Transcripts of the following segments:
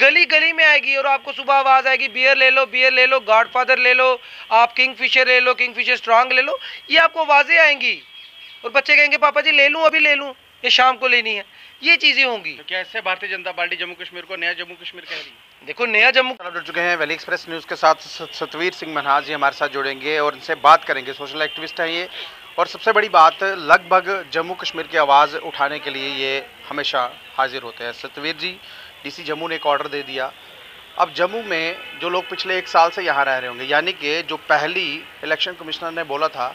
गली गली में आएगी और आपको सुबह आवाज़ आएगी बियर ले लो बियर ले लो गॉड फादर ले लो आप किंग फिशर ले लो किंग फिशर स्ट्रांग ले लो ये आपको आवाज़ें आएँगी। और बच्चे कहेंगे पापा जी ले लूँ अभी ले लूँ ये शाम को लेनी है। ये चीज़ें होंगी। तो क्या इससे भारतीय जनता पार्टी जम्मू कश्मीर को नया जम्मू कश्मीर कह रही है? देखो नया जम्मू जुड़ चुके हैं वैली एक्सप्रेस न्यूज़ के साथ सतवीर सिंह मनहास जी हमारे साथ जुड़ेंगे और इनसे बात करेंगे। सोशल एक्टिविस्ट हैं ये। और सबसे बड़ी बात लगभग जम्मू कश्मीर की आवाज़ उठाने के लिए ये हमेशा हाजिर होते हैं। सतवीर जी डीसी जम्मू ने एक ऑर्डर दे दिया। अब जम्मू में जो लोग पिछले एक साल से यहाँ रह रहे होंगे, यानी कि जो पहली इलेक्शन कमिश्नर ने बोला था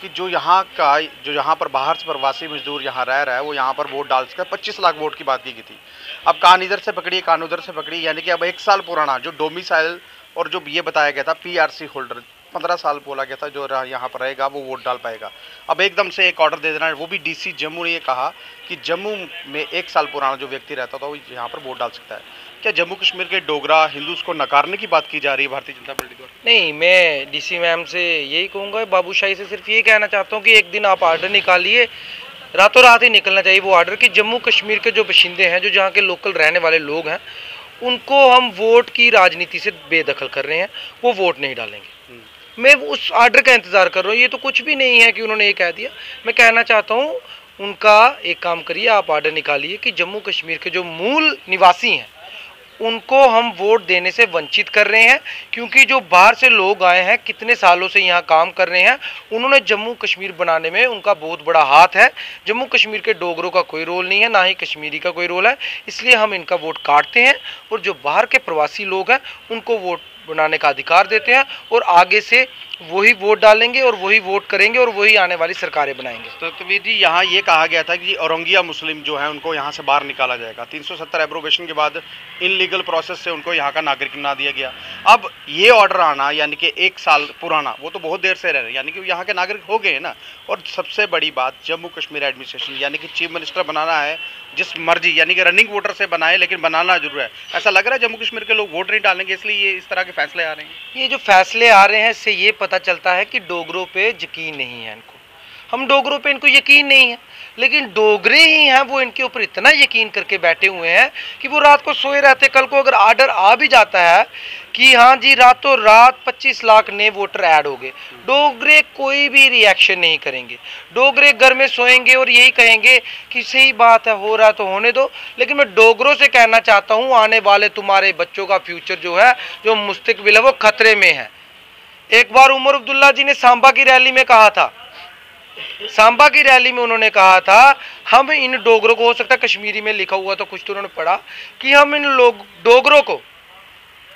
कि जो यहाँ का, जो यहाँ पर बाहर से प्रवासी मजदूर यहाँ रह रहा है, वो यहाँ पर वोट डाल सकता है। पच्चीस लाख वोट की बात की गई थी। अब कान इधर से पकड़ी कान उधर से पकड़ी यानी कि अब एक साल पुराना जो डोमिसाइल और जो ये बताया गया था पीआरसी होल्डर पंद्रह साल बोला गया था, जो यहाँ पर रहेगा, वो वोट डाल पाएगा। अब एकदम से एक ऑर्डर दे देना है, वो भी डीसी जम्मू ने ये कहा कि जम्मू में एक साल पुराना जो व्यक्ति रहता था, वो यहाँ पर वोट डाल सकता है। क्या जम्मू कश्मीर के डोगरा हिंदूज को नकारने की बात की जा रही है भारतीय जनता पार्टी द्वारा? नहीं, मैं डीसी मैम से यही कहूँगा बाबूशाही से सिर्फ़ ये कहना चाहता हूँ कि एक दिन आप ऑर्डर निकालिए, रातों रात ही निकलना चाहिए वो ऑर्डर कि जम्मू कश्मीर के जो बशिंदे हैं, जो जहाँ के लोकल रहने वाले लोग हैं, उनको हम वोट की राजनीति से बेदखल कर रहे हैं, वो वोट नहीं डालेंगे। मैं उस ऑर्डर का इंतज़ार कर रहा हूँ। ये तो कुछ भी नहीं है कि उन्होंने ये कह दिया। मैं कहना चाहता हूँ, उनका एक काम करिए, आप ऑर्डर निकालिए कि जम्मू कश्मीर के जो मूल निवासी हैं, उनको हम वोट देने से वंचित कर रहे हैं, क्योंकि जो बाहर से लोग आए हैं, कितने सालों से यहाँ काम कर रहे हैं, उन्होंने जम्मू कश्मीर बनाने में उनका बहुत बड़ा हाथ है। जम्मू कश्मीर के डोगरों का कोई रोल नहीं है, ना ही कश्मीरी का कोई रोल है। इसलिए हम इनका वोट काटते हैं और जो बाहर के प्रवासी लोग हैं, उनको वोट बनाने का अधिकार देते हैं और आगे से वही वोट डालेंगे और वही वोट करेंगे और वही आने वाली सरकारें बनाएँगे। तो तवीर जी यहाँ ये कहा गया था कि औरंगिया मुस्लिम जो है उनको यहाँ से बाहर निकाला जाएगा। 370 एप्रोवेशन के बाद इनलीगल प्रोसेस से उनको यहाँ का नागरिक बना दिया गया। अब ये ऑर्डर आना यानी कि एक साल पुराना वो तो बहुत देर से रह रहे हैं यानी कि यहाँ के नागरिक हो गए हैं ना। और सबसे बड़ी बात जम्मू कश्मीर एडमिनिस्ट्रेशन यानी कि चीफ मिनिस्टर बनाना है जिस मर्ज़ी यानी कि रनिंग वोटर से बनाए लेकिन बनाना ज़रूर है। ऐसा लग रहा है जम्मू कश्मीर के लोग वोट नहीं डालेंगे इसलिए ये इस तरह के फैसले आ रहे हैं। ये जो फैसले आ रहे हैं इससे ये पता चलता है कि डोगरों पे यकीन नहीं है इनको। हम डोगरों पे इनको यकीन नहीं है, लेकिन डोगरे ही हैं, वो इनके ऊपर इतना यकीन करके बैठे हुए हैं कि वो रात को सोए रहते, कल को अगर आर्डर आ भी जाता है कि हाँ जी, रातों रात 25 लाख नए वोटर ऐड हो गए। डोगरे कोई भी रिएक्शन नहीं करेंगे। डोगरे घर में सोएँगे और यही कहेंगे कि सही बात है, हो रहा तो होने दो। लेकिन मैं डोगरों से कहना चाहता हूँ, आने वाले तुम्हारे बच्चों का फ्यूचर जो है, जो मुस्तकबिल है, वो खतरे में है। एक बार उमर अब्दुल्ला जी ने सांबा की रैली में कहा था। सांबा की रैली में उन्होंने कहा था, हम इन डोगरों को, हो सकता कश्मीरी में लिखा हुआ तो कुछ तो उन्होंने पढ़ा, कि हम इन लोग, डोगरों को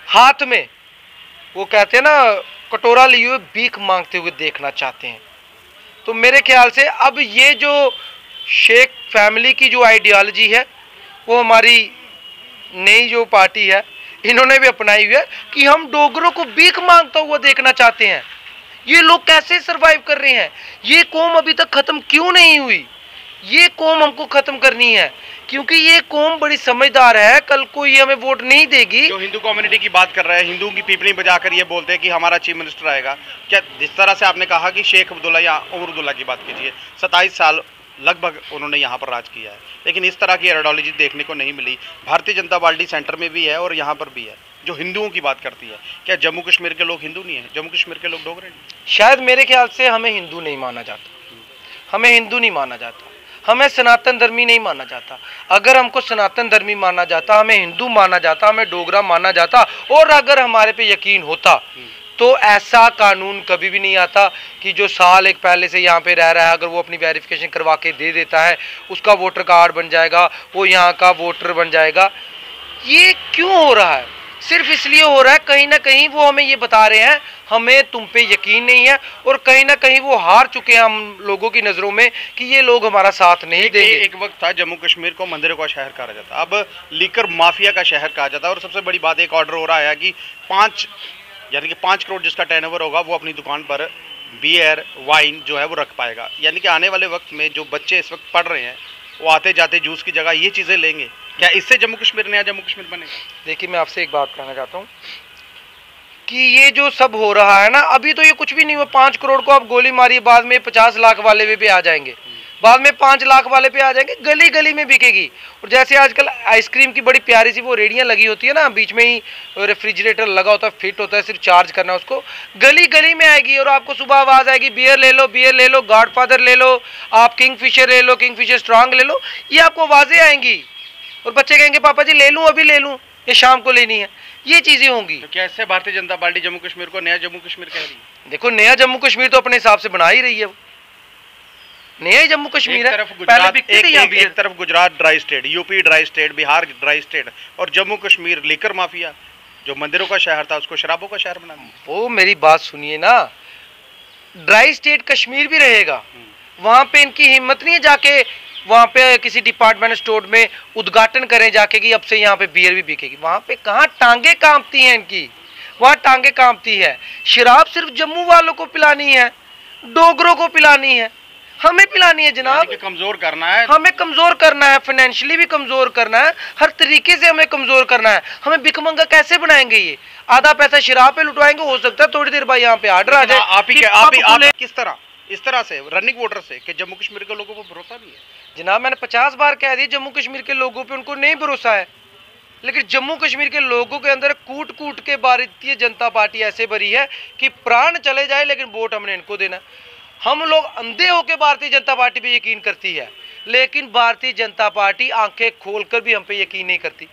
हाथ में, वो कहते हैं ना, कटोरा लिए हुए भीख मांगते हुए देखना चाहते हैं। तो मेरे ख्याल से अब ये जो शेख फैमिली की जो आइडियोलॉजी है, वो हमारी नई जो पार्टी है इन्होंने भी अपनाई हुई है कि हम डोगरों को भीख माँगता हुआ देखना चाहते हैं। ये लोग कैसे सरवाइव कर रहे हैं? ये कौम अभी तक खत्म क्यों नहीं हुई? ये कौम हमको खत्म करनी है, क्योंकि ये कौम बड़ी समझदार है। कल को ये हमें वोट नहीं देगी। जो हिंदू कम्युनिटी की बात कर रहे हैं हिंदुओं की पीपली बजाकर ये बोलते हैं कि हमारा चीफ मिनिस्टर आएगा। क्या जिस तरह से आपने कहा कि शेख अब्दुल्ला या उमर अब्दुल्ला की बात कीजिए, सत्ताईस साल लगभग उन्होंने यहाँ पर राज किया है। लेकिन इस तरह की आइडियोलॉजी देखने को नहीं मिली। भारतीय जनता पार्टी सेंटर में भी है और यहाँ पर भी है जो हिंदुओं की बात करती है। क्या जम्मू कश्मीर के लोग हिंदू नहीं है? जम्मू कश्मीर के लोग डोगरे नहीं शायद मेरे ख्याल से हमें हिंदू नहीं माना जाता। हमें हिंदू नहीं माना जाता। हमें सनातन धर्मी नहीं माना जाता। अगर हमको सनातन धर्मी माना जाता हमें हिंदू माना जाता हमें डोगरा माना जाता और अगर हमारे पे यकीन होता तो ऐसा कानून कभी भी नहीं आता कि जो साल एक पहले से यहाँ पे रह रहा है अगर वो अपनी वेरिफिकेशन करवा के दे देता है उसका वोटर कार्ड बन जाएगा वो यहाँ का वोटर बन जाएगा। ये क्यों हो रहा है? सिर्फ़ इसलिए हो रहा है कहीं ना कहीं वो हमें ये बता रहे हैं हमें तुम पे यकीन नहीं है और कहीं ना कहीं वो हार चुके हैं हम लोगों की नज़रों में कि ये लोग हमारा साथ नहीं एक, देंगे। एक वक्त था जम्मू कश्मीर को मंदिरों का शहर कहा जाता अब लीकर माफिया का शहर कहा जाता है और सबसे बड़ी बात एक ऑर्डर हो रहा है कि पाँच यानी कि पाँच करोड़ जिसका टर्नओवर होगा वो अपनी दुकान पर बियर वाइन जो है वो रख पाएगा। यानी कि आने वाले वक्त में जो बच्चे इस वक्त पढ़ रहे हैं वो आते जाते जूस की जगह ये चीज़ें लेंगे। क्या इससे जम्मू कश्मीर नया जम्मू कश्मीर बनेगा? देखिए मैं आपसे एक बात कहना चाहता हूँ कि ये जो सब हो रहा है ना अभी तो ये कुछ भी नहीं हुआ। पाँच करोड़ को आप गोली मारिए बाद में पचास लाख वाले भी, भी आ जाएँगे। बाद में पाँच लाख वाले पे आ जाएँगे गली गली में बिकेगी। और जैसे आजकल आइसक्रीम की बड़ी प्यारी सी वो रेडियाँ लगी होती है ना बीच में ही रेफ्रिजरेटर लगा होता है फिट होता है सिर्फ़ चार्ज करना उसको गली गली में आएगी और आपको सुबह आवाज़ आएगी बियर ले लो बियर ले लो गॉड फादर ले लो आप किंग फिशर ले लो किंग फिशर स्ट्रांग ले लो। ये आपको आवाज़ें आएँगी। और बच्चे कहेंगे पापा जी ले लूँ अभी ले लूँ ये शाम को लेनी है। ये चीज़ें होंगी। तो कैसे भारतीय जनता पार्टी जम्मू कश्मीर को नया जम्मू कश्मीर कह रही है? देखो नया जम्मू कश्मीर तो अपने हिसाब से बना ही रही है वो। नया ही जम्मू कश्मीर है। पहले बिकती एक, थी एक, एक तरफ़ Gujarat dry state UP dry state Bihar dry state और जम्मू कश्मीर लेकर माफिया। जो मंदिरों का शहर था उसको शराबों का शहर बना वो मेरी बात सुनिए ना। ड्राई स्टेट कश्मीर भी रहेगा। वहाँ पे इनकी हिम्मत नहीं है जाके वहाँ पे किसी डिपार्टमेंट स्टोर में उद्घाटन करें जाके कि अब से यहाँ पे बियर भी बिकेगी। वहाँ पे कहाँ टांगे कांपती हैं इनकी? वहाँ टांगे कांपती है। शराब सिर्फ़ जम्मू वालों को पिलानी है डोगरों को पिलानी है। हमें पिलानी है जनाब। कमज़ोर करना है। हमें कमज़ोर करना है फाइनेंशियली भी कमज़ोर करना है हर तरीके से हमें कमज़ोर करना है। हमें बिकमंगा कैसे बनाएँगे ये? आधा पैसा शराब पे लुटवाएँगे हो सकता है थोड़ी देर बाद यहाँ पे आर्डर आ जाए। आप ही आप ही आप किस तरह? इस तरह से रनिंग वोटर से कि जम्मू कश्मीर के लोगों को भरोसा नहीं है? जनाब मैंने पचास बार कह दिया जम्मू कश्मीर के लोगों पे उनको नहीं भरोसा है। लेकिन जम्मू कश्मीर के लोगों के अंदर कूट कूट के भारतीय जनता पार्टी ऐसे भरी है कि प्राण चले जाए लेकिन वोट हमने इनको देना। है। हम लोग अंधे होकर भारतीय जनता पार्टी पे यकीन करती है, लेकिन भारतीय जनता पार्टी आँखें खोलकर भी हम पे यकीन नहीं करती।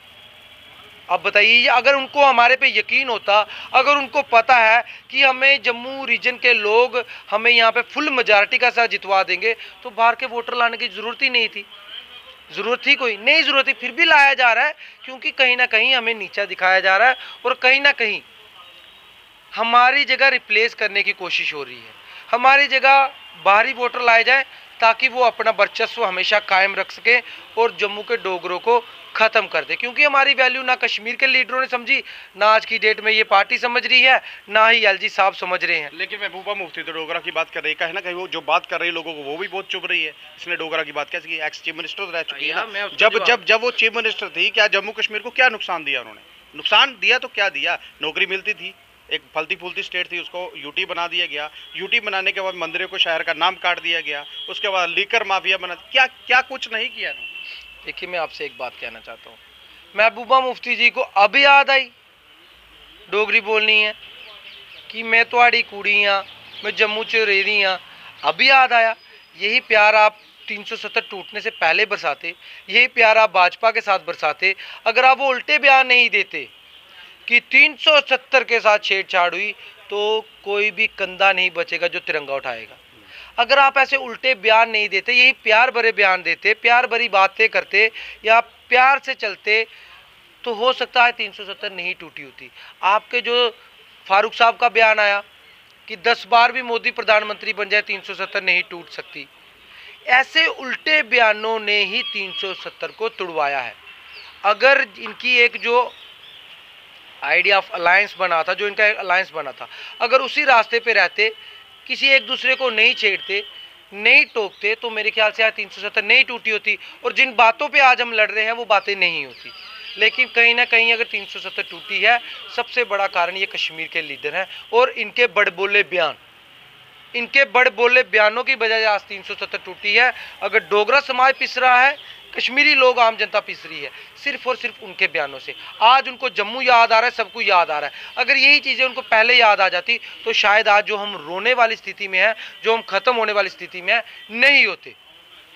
अब बताइए, अगर उनको हमारे पे यकीन होता, अगर उनको पता है कि हमें जम्मू रीजन के लोग हमें यहाँ पे फुल मेजॉरिटी का साथ जितवा देंगे तो बाहर के वोटर लाने की ज़रूरत ही नहीं थी। ज़रूरत थी कोई? नहीं ज़रूरत थी, फिर भी लाया जा रहा है, क्योंकि कहीं ना कहीं हमें नीचा दिखाया जा रहा है और कहीं ना कहीं हमारी जगह रिप्लेस करने की कोशिश हो रही है। हमारी जगह बाहरी वोटर लाए जाए ताकि वो अपना वर्चस्व हमेशा कायम रख सके और जम्मू के डोगरों को ख़त्म कर दे। क्योंकि हमारी वैल्यू ना कश्मीर के लीडरों ने समझी ना आज की डेट में ये पार्टी समझ रही है ना ही एलजी साहब समझ रहे हैं। लेकिन महबूबा मुफ्ती तो डोगरा की बात कर रही है। कहीं ना कहीं वो जो बात कर रही है लोगों को वो भी बहुत चुप रही है। इसने डोगरा की बात कैसे की एक्स चीफ मिनिस्टर रह चुकी है जब जब जब वो चीफ मिनिस्टर थी क्या जम्मू कश्मीर को क्या नुकसान दिया उन्होंने? नुकसान दिया तो क्या दिया? नौकरी मिलती थी। एक फलती फूलती स्टेट थी, उसको यूटी बना दिया गया। यूटी बनाने के बाद मंदिरों को शहर का नाम काट दिया गया। उसके बाद लीकर माफिया बना, क्या क्या कुछ नहीं किया देखिए, मैं आपसे एक बात कहना चाहता हूँ। महबूबा मुफ्ती जी को अब याद आई, डोगरी बोलनी है, कि मैं थोड़ी कुड़ी हाँ मैं जम्मू च रह रही हाँ अब याद आया, यही प्यार आप 370 टूटने से पहले बरसाते, यही प्यार आप भाजपा के साथ बरसाते, अगर आप वो उल्टे बयान नहीं देते कि 370 के साथ छेड़छाड़ हुई तो कोई भी कंधा नहीं बचेगा जो तिरंगा उठाएगा। अगर आप ऐसे उल्टे बयान नहीं देते, यही प्यार भरे बयान देते, प्यार भरी बातें करते, या प्यार से चलते तो हो सकता है 370 नहीं टूटी होती। आपके जो फारूक साहब का बयान आया कि 10 बार भी मोदी प्रधानमंत्री बन जाए 370 नहीं टूट सकती। ऐसे उल्टे बयानों ने ही 370 को तुड़वाया है। अगर इनकी एक जो आइडिया ऑफ़ अलायंस बना था, जो इनका अलायंस बना था। अगर उसी रास्ते पे रहते, किसी एक दूसरे को नहीं छेड़ते, नहीं टोकते तो मेरे ख्याल से आज तीन सौ सत्तर नहीं टूटी होती, और जिन बातों पे आज हम लड़ रहे हैं, वो बातें नहीं होती। लेकिन कहीं ना कहीं अगर तीन सौ सत्तर टूटी है, सबसे बड़ा कारण ये कश्मीर के लीडर हैं, और इनके बड़बोले बयान। इनके बड़े बोले बयानों की बजाय आज तीन सौ सत्तर टूटी है। अगर डोगरा समाज पिस रहा है कश्मीरी लोग आम जनता पिस रही है, सिर्फ़ और सिर्फ़ उनके बयानों से। आज उनको जम्मू याद आ रहा है, सबको याद आ रहा है। अगर यही चीज़ें उनको पहले याद आ जाती तो शायद आज जो हम रोने वाली स्थिति में है, जो हम ख़त्म होने वाली स्थिति में है, नहीं होते।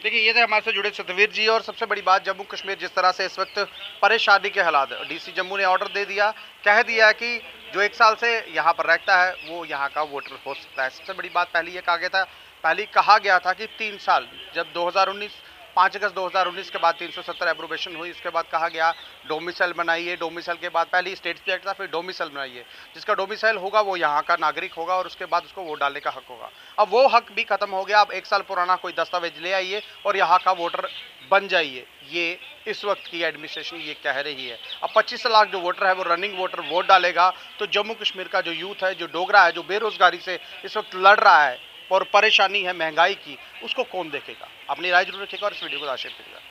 देखिए, ये थे हमारे से जुड़े सतवीर जी, और सबसे बड़ी बात, जम्मू कश्मीर जिस तरह से इस वक्त परेशानी के हालात, डीसी जम्मू ने ऑर्डर दे दिया, कह दिया कि जो एक साल से यहाँ पर रहता है, वो यहाँ का वोटर हो सकता है। सबसे बड़ी बात पहली ये कहा गया था, पहले कहा गया था कि तीन साल, जब 2019 पाँच अगस्त 2019 के बाद 370 एप्रोवेशन हुई। उसके बाद कहा गया डोमिसाइल बनाइए। डोमिसाइल के बाद पहले स्टेट एक्ट था, फिर डोमिसाइल बनाइए। जिसका डोमिसाइल होगा, वो यहाँ का नागरिक होगा और उसके बाद उसको वोट डालने का हक होगा। अब वो हक भी खत्म हो गया। अब एक साल पुराना कोई दस्तावेज़ ले आइए और यहाँ का वोटर बन जाइए। ये इस वक्त की एडमिनिस्ट्रेशन ये कह रही है। अब 25 लाख जो वोटर है, वो रनिंग वोटर वोट डालेगा। तो जम्मू कश्मीर का जो यूथ है, जो डोगरा है, जो बेरोजगारी से इस वक्त लड़ रहा है और परेशानी है महँगाई की, उसको कौन देखेगा? अपनी राय ज़रूर रखेगा और इस वीडियो को शेयर करेगा